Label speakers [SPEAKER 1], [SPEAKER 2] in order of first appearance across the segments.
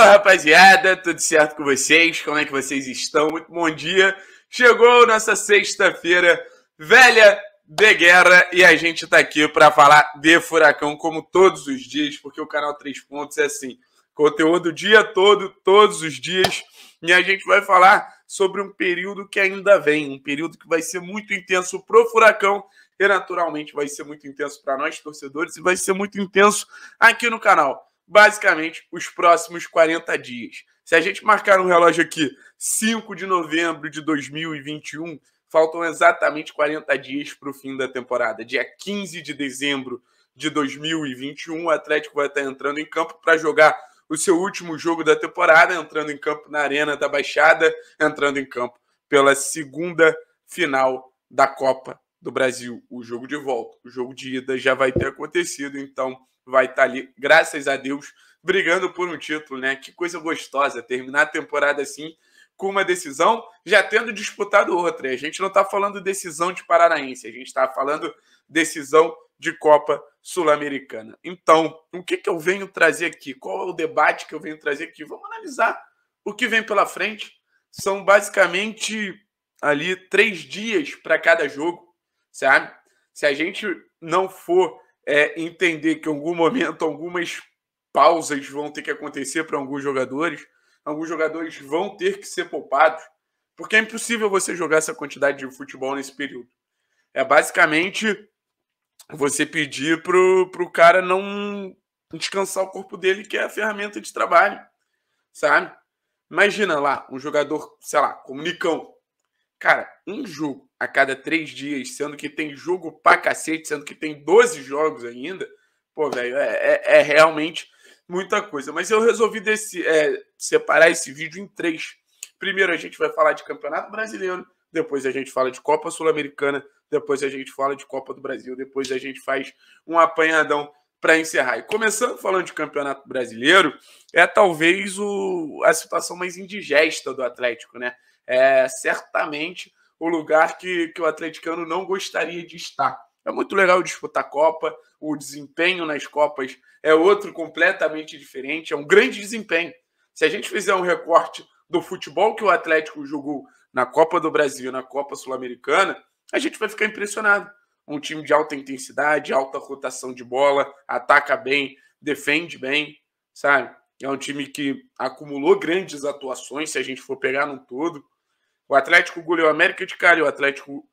[SPEAKER 1] Fala rapaziada, tudo certo com vocês? Como é que vocês estão? Muito bom dia. Chegou nossa sexta-feira velha de guerra e a gente tá aqui para falar de Furacão como todos os dias, porque o canal 3 Pontos é assim, conteúdo o dia todo, todos os dias, e a gente vai falar sobre um período que ainda vem, um período que vai ser muito intenso pro Furacão e naturalmente vai ser muito intenso para nós torcedores e vai ser muito intenso aqui no canal basicamente os próximos 40 dias. Se a gente marcar um relógio aqui, 5 de novembro de 2021, faltam exatamente 40 dias para o fim da temporada. Dia 15 de dezembro de 2021, o Atlético vai estar entrando em campo para jogar o seu último jogo da temporada, entrando em campo na Arena da Baixada, entrando em campo pela segunda final da Copa do Brasil. O jogo de volta, o jogo de ida já vai ter acontecido, então vai estar tá ali, graças a Deus, brigando por um título, né? Que coisa gostosa terminar a temporada assim, com uma decisão, já tendo disputado outra. A gente não está falando decisão de Paranaense, a gente está falando decisão de Copa Sul-Americana. Então, o que, que eu venho trazer aqui? Qual é o debate que eu venho trazer aqui? Vamos analisar o que vem pela frente. São basicamente ali três dias para cada jogo, sabe? Se a gente não for é, entender que em algum momento algumas pausas vão ter que acontecer para alguns jogadores, alguns jogadores vão ter que ser poupados, porque é impossível você jogar essa quantidade de futebol nesse período. É basicamente você pedir para o cara não descansar o corpo dele, que é a ferramenta de trabalho, sabe? Imagina lá, um jogador, sei lá, como Nicão. Cara, um jogo a cada três dias, sendo que tem jogo pra cacete, sendo que tem 12 jogos ainda, pô, velho, é, é, é, realmente muita coisa. Mas eu resolvi desse, é, separar esse vídeo em três. Primeiro a gente vai falar de Campeonato Brasileiro, depois a gente fala de Copa Sul-Americana, depois a gente fala de Copa do Brasil, depois a gente faz um apanhadão para encerrar. E começando falando de Campeonato Brasileiro, é talvez o, a situação mais indigesta do Atlético, né? É certamente o lugar que, que o atleticano não gostaria de estar. É muito legal disputar a Copa, o desempenho nas Copas é outro completamente diferente, é um grande desempenho. Se a gente fizer um recorte do futebol que o Atlético jogou na Copa do Brasil, na Copa Sul-Americana, a gente vai ficar impressionado. Um time de alta intensidade, alta rotação de bola, ataca bem, defende bem, sabe? É um time que acumulou grandes atuações, se a gente for pegar no todo. O Atlético goleou a América de Cali, o Atlético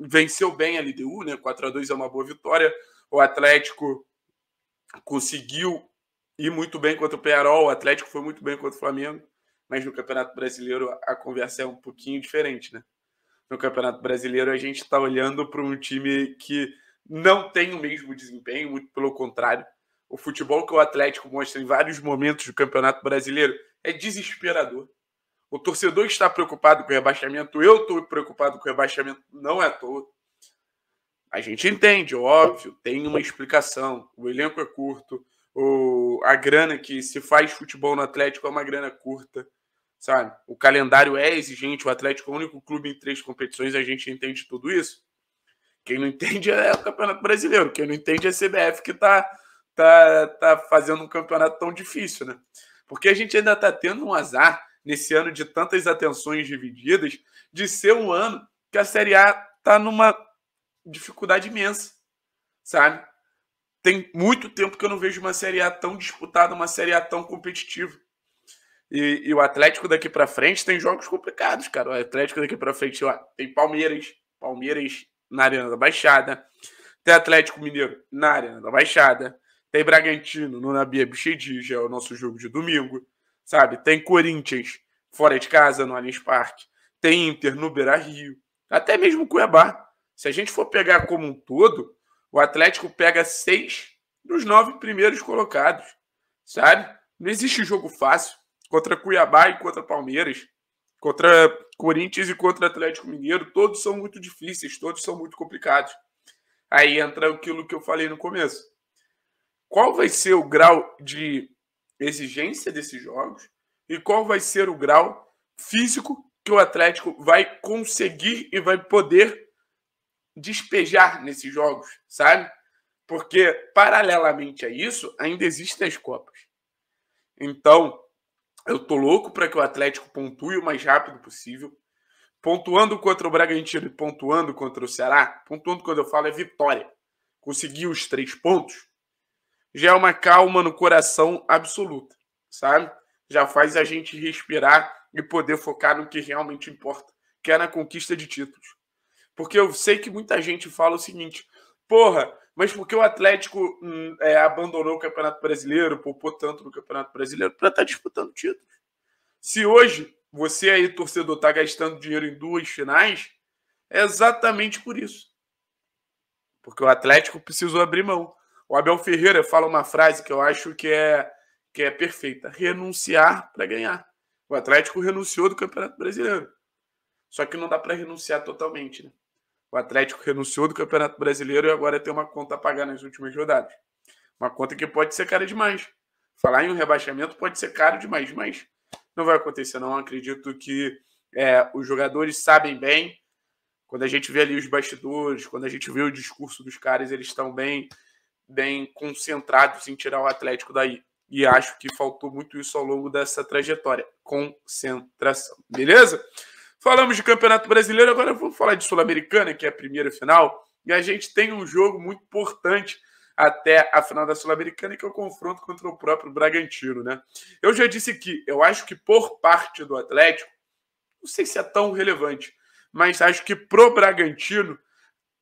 [SPEAKER 1] venceu bem a LDU, né? 4 a 2 é uma boa vitória. O Atlético conseguiu ir muito bem contra o Pearol, o Atlético foi muito bem contra o Flamengo, mas no Campeonato Brasileiro a conversa é um pouquinho diferente, né? No Campeonato Brasileiro a gente está olhando para um time que não tem o mesmo desempenho, muito pelo contrário. O futebol que o Atlético mostra em vários momentos do Campeonato Brasileiro é desesperador. O torcedor está preocupado com o rebaixamento, eu estou preocupado com o rebaixamento, não é à toa. A gente entende, óbvio, tem uma explicação. O elenco é curto, o, a grana que se faz futebol no Atlético é uma grana curta, sabe? O calendário é exigente, o Atlético é o único clube em três competições, a gente entende tudo isso. Quem não entende é o Campeonato Brasileiro, quem não entende é a CBF que está tá, tá fazendo um campeonato tão difícil, né? Porque a gente ainda está tendo um azar nesse ano de tantas atenções divididas, de ser um ano que a Série A está numa dificuldade imensa, sabe? Tem muito tempo que eu não vejo uma Série A tão disputada, uma Série A tão competitiva. E, e o Atlético daqui para frente tem jogos complicados, cara. O Atlético daqui para frente ó, tem Palmeiras, Palmeiras na Arena da Baixada, tem Atlético Mineiro na Arena da Baixada, tem Bragantino no Nabia Bichedi, já é o nosso jogo de domingo sabe? Tem Corinthians fora de casa no Allianz Parque, tem Inter no Beira-Rio, até mesmo Cuiabá. Se a gente for pegar como um todo, o Atlético pega seis dos nove primeiros colocados, sabe? Não existe jogo fácil contra Cuiabá e contra Palmeiras, contra Corinthians e contra Atlético Mineiro, todos são muito difíceis, todos são muito complicados. Aí entra aquilo que eu falei no começo. Qual vai ser o grau de exigência desses jogos e qual vai ser o grau físico que o Atlético vai conseguir e vai poder despejar nesses jogos, sabe? Porque, paralelamente a isso, ainda existem as Copas. Então, Eu tô louco para que o Atlético pontue o mais rápido possível. Pontuando contra o Bragantino e pontuando contra o Ceará, pontuando quando eu falo é vitória. Conseguir os três pontos já é uma calma no coração absoluta, sabe? Já faz a gente respirar e poder focar no que realmente importa, que é na conquista de títulos. Porque eu sei que muita gente fala o seguinte: porra, mas por que o Atlético hum, é, abandonou o Campeonato Brasileiro, poupou tanto no Campeonato Brasileiro para estar tá disputando títulos? Se hoje você aí, torcedor, está gastando dinheiro em duas finais, é exatamente por isso. Porque o Atlético precisou abrir mão. O Abel Ferreira fala uma frase que eu acho que é, que é perfeita: renunciar para ganhar. O Atlético renunciou do Campeonato Brasileiro. Só que não dá para renunciar totalmente. Né? O Atlético renunciou do Campeonato Brasileiro e agora tem uma conta a pagar nas últimas rodadas. Uma conta que pode ser cara demais. Falar em um rebaixamento pode ser caro demais, mas não vai acontecer, não. Acredito que é, os jogadores sabem bem. Quando a gente vê ali os bastidores, quando a gente vê o discurso dos caras, eles estão bem bem concentrados em tirar o Atlético daí. E acho que faltou muito isso ao longo dessa trajetória. Concentração. Beleza? Falamos de Campeonato Brasileiro, agora vou falar de Sul-Americana, que é a primeira final. E a gente tem um jogo muito importante até a final da Sul-Americana, que é o confronto contra o próprio Bragantino, né? Eu já disse que eu acho que por parte do Atlético, não sei se é tão relevante, mas acho que pro Bragantino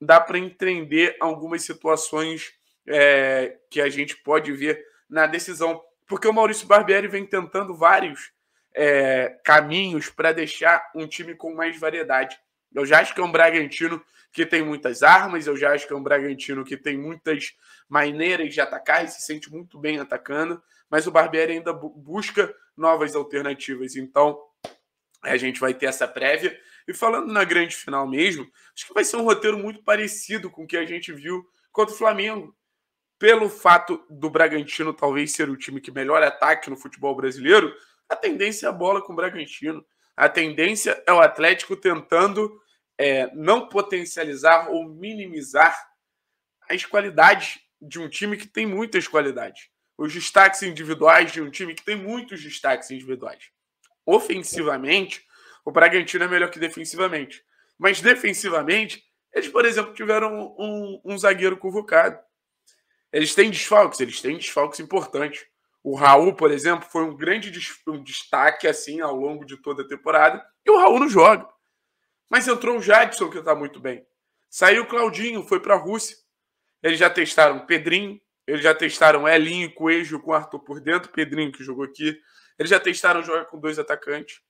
[SPEAKER 1] dá para entender algumas situações é, que a gente pode ver na decisão. Porque o Maurício Barbieri vem tentando vários é, caminhos para deixar um time com mais variedade. Eu já acho que é um Bragantino que tem muitas armas, eu já acho que é um Bragantino que tem muitas maneiras de atacar e se sente muito bem atacando, mas o Barbieri ainda busca novas alternativas. Então, a gente vai ter essa prévia. E falando na grande final mesmo, acho que vai ser um roteiro muito parecido com o que a gente viu contra o Flamengo pelo fato do Bragantino talvez ser o time que melhor ataque no futebol brasileiro, a tendência é a bola com o Bragantino. A tendência é o Atlético tentando é, não potencializar ou minimizar as qualidades de um time que tem muitas qualidades. Os destaques individuais de um time que tem muitos destaques individuais. Ofensivamente, o Bragantino é melhor que defensivamente. Mas defensivamente, eles, por exemplo, tiveram um, um, um zagueiro convocado. Eles têm desfalques, eles têm desfalques importantes. O Raul, por exemplo, foi um grande um destaque assim ao longo de toda a temporada. E o Raul não joga. Mas entrou o Jadson, que está muito bem. Saiu o Claudinho, foi para a Rússia. Eles já testaram Pedrinho, eles já testaram Elinho e Coelho com Arthur por dentro, Pedrinho que jogou aqui. Eles já testaram jogar com dois atacantes.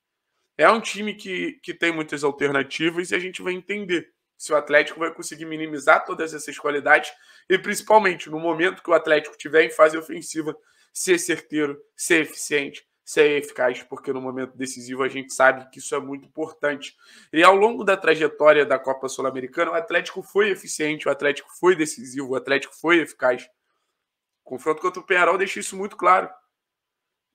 [SPEAKER 1] É um time que, que tem muitas alternativas e a gente vai entender se o Atlético vai conseguir minimizar todas essas qualidades e principalmente no momento que o Atlético tiver em fase ofensiva, ser certeiro, ser eficiente, ser eficaz, porque no momento decisivo a gente sabe que isso é muito importante. E ao longo da trajetória da Copa Sul-Americana, o Atlético foi eficiente, o Atlético foi decisivo, o Atlético foi eficaz. O confronto contra o Penharol deixa isso muito claro.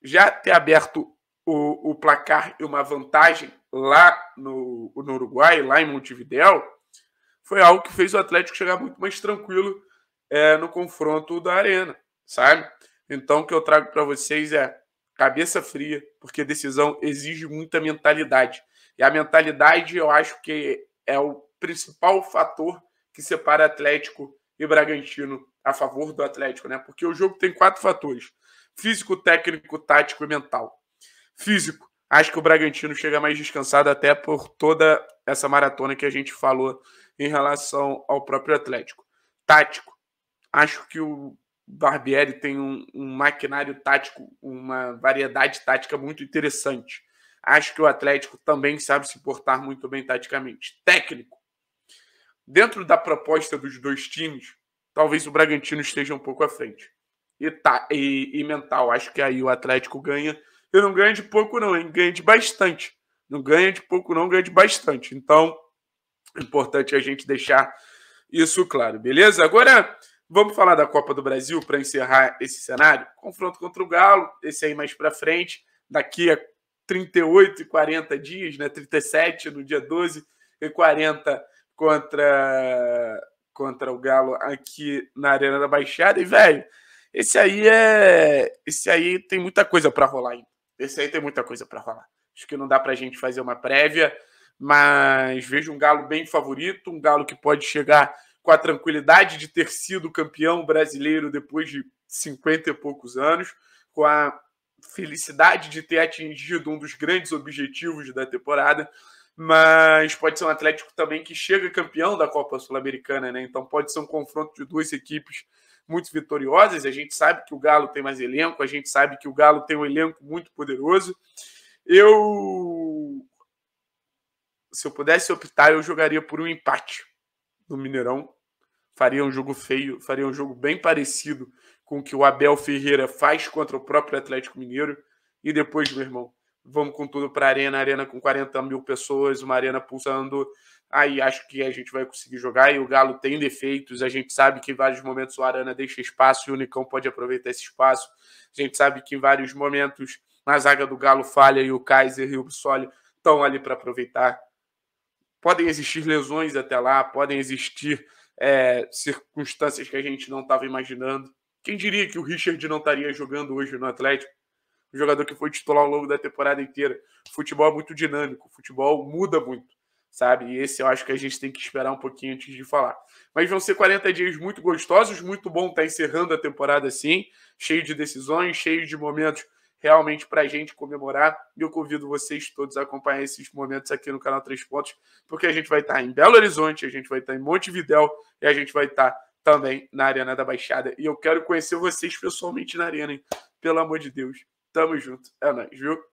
[SPEAKER 1] Já ter aberto o, o placar e uma vantagem lá no, no Uruguai, lá em Montevideo, foi algo que fez o Atlético chegar muito mais tranquilo é, no confronto da Arena, sabe? Então, o que eu trago para vocês é cabeça fria, porque decisão exige muita mentalidade. E a mentalidade, eu acho que é o principal fator que separa Atlético e Bragantino a favor do Atlético, né? Porque o jogo tem quatro fatores: físico, técnico, tático e mental. Físico, acho que o Bragantino chega mais descansado até por toda essa maratona que a gente falou em relação ao próprio Atlético. Tático. Acho que o Barbieri tem um, um maquinário tático, uma variedade tática muito interessante. Acho que o Atlético também sabe se portar muito bem taticamente. Técnico. Dentro da proposta dos dois times, talvez o Bragantino esteja um pouco à frente. E, tá, e, e mental, acho que aí o Atlético ganha. E não ganha de pouco, não, hein? Ganha de bastante. Não ganha de pouco, não, ganha de bastante. Então, Importante a gente deixar isso claro, beleza? Agora vamos falar da Copa do Brasil para encerrar esse cenário. Confronto contra o Galo, esse aí mais para frente, daqui a 38 e 40 dias, né? 37 no dia 12 e 40 contra contra o Galo aqui na Arena da Baixada. E velho, esse aí é esse aí tem muita coisa para rolar ainda. Esse aí tem muita coisa para falar. Acho que não dá para a gente fazer uma prévia, mas vejo um Galo bem favorito, um Galo que pode chegar com a tranquilidade de ter sido campeão brasileiro depois de 50 e poucos anos, com a felicidade de ter atingido um dos grandes objetivos da temporada, mas pode ser um Atlético também que chega campeão da Copa Sul-Americana, né? Então pode ser um confronto de duas equipes muito vitoriosas. A gente sabe que o Galo tem mais elenco, a gente sabe que o Galo tem um elenco muito poderoso. Eu, se eu pudesse optar, eu jogaria por um empate no Mineirão. Faria um jogo feio, faria um jogo bem parecido com o que o Abel Ferreira faz contra o próprio Atlético Mineiro. E depois, meu irmão, vamos com tudo para a Arena, Arena com 40 mil pessoas, uma Arena pulsando aí acho que a gente vai conseguir jogar. E o Galo tem defeitos, a gente sabe que em vários momentos o Arana deixa espaço e o Unicão pode aproveitar esse espaço. A gente sabe que em vários momentos a zaga do Galo falha e o Kaiser e o Bissoli estão ali para aproveitar. Podem existir lesões até lá, podem existir é, circunstâncias que a gente não estava imaginando. Quem diria que o Richard não estaria jogando hoje no Atlético? Um jogador que foi titular ao longo da temporada inteira. O futebol é muito dinâmico, o futebol muda muito sabe? E esse eu acho que a gente tem que esperar um pouquinho antes de falar. Mas vão ser 40 dias muito gostosos, muito bom estar tá encerrando a temporada assim, cheio de decisões, cheio de momentos realmente para a gente comemorar. E eu convido vocês todos a acompanhar esses momentos aqui no canal Três Pontos, porque a gente vai estar tá em Belo Horizonte, a gente vai estar tá em Montevidéu e a gente vai estar também na Arena da Baixada. E eu quero conhecer vocês pessoalmente na Arena, hein? Pelo amor de Deus. Tamo junto. É nóis, viu?